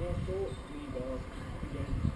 more so need, uh, you